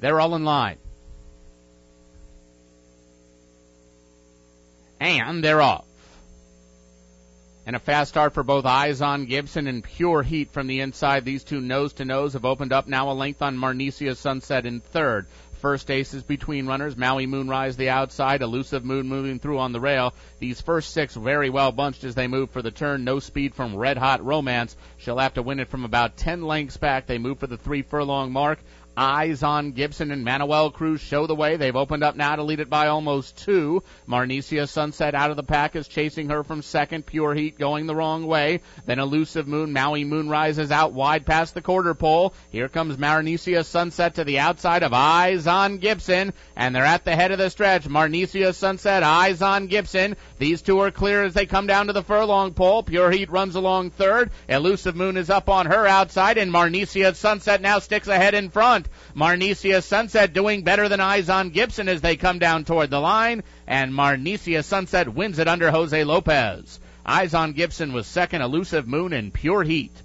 They're all in line. And they're off. And a fast start for both Eyesongibson and Pure Heat from the inside. These two nose to nose have opened up now a length on Marnesia Sunset in third. First Ace's between runners. Maui Moonrise the outside. Elusive Moon moving through on the rail. These first six very well bunched as they move for the turn. No speed from Red Hot Romance. She'll have to win it from about 10 lengths back. They move for the three furlong mark. Eyesongibson and Manuel Cruz show the way. They've opened up now to lead it by almost two. Marnesia Sunset out of the pack is chasing her from second. Pure Heat going the wrong way. Then Elusive Moon. Maui Moonrise is out wide past the quarter pole. Here comes Marnesia Sunset to the outside of Eyesongibson. And they're at the head of the stretch. Marnesia Sunset, Eyesongibson. These two are clear as they come down to the furlong pole. Pure Heat runs along third. Elusive Moon is up on her outside. And Marnesia Sunset now sticks ahead in front. Marnesia Sunset doing better than Eyesongibson as they come down toward the line, and Marnesia Sunset wins it under Jose Lopez. Eyesongibson was second, Elusive Moon, and Pure Heat.